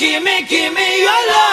Give me, give me, your love